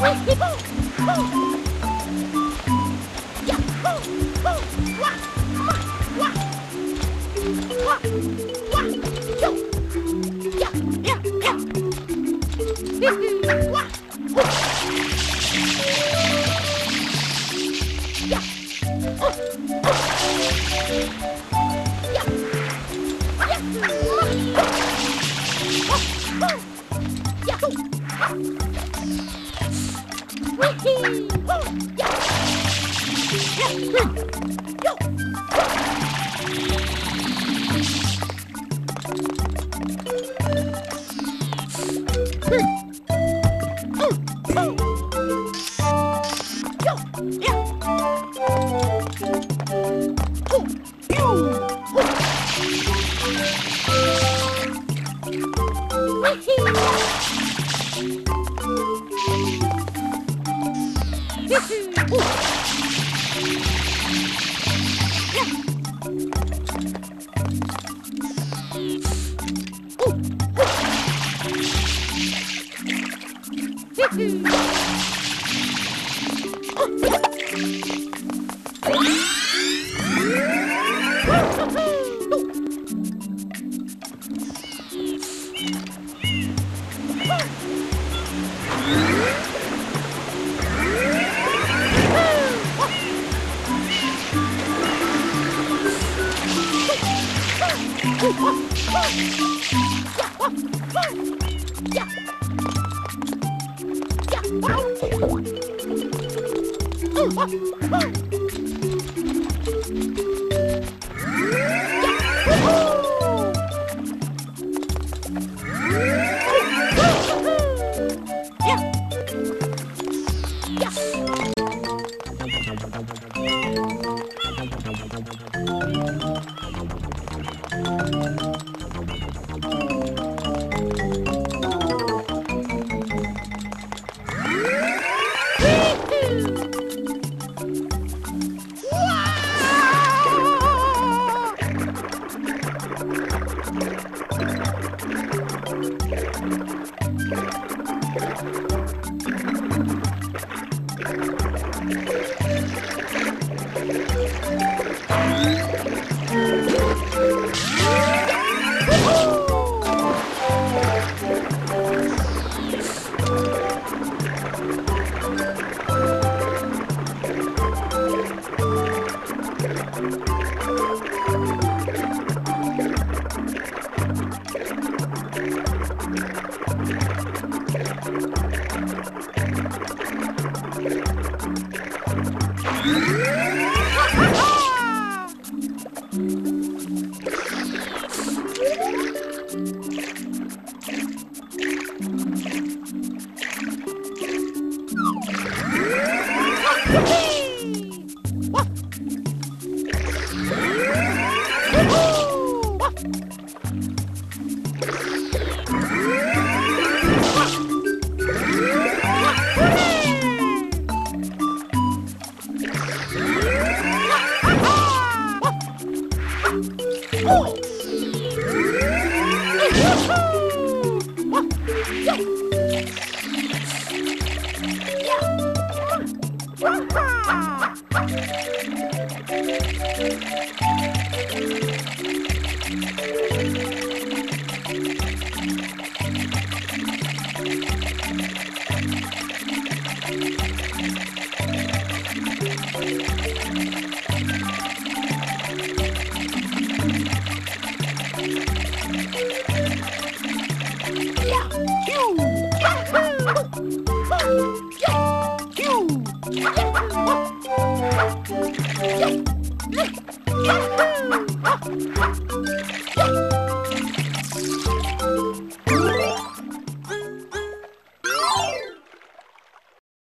Yeah. Witty! Oh! Oh! Woo! Yeah.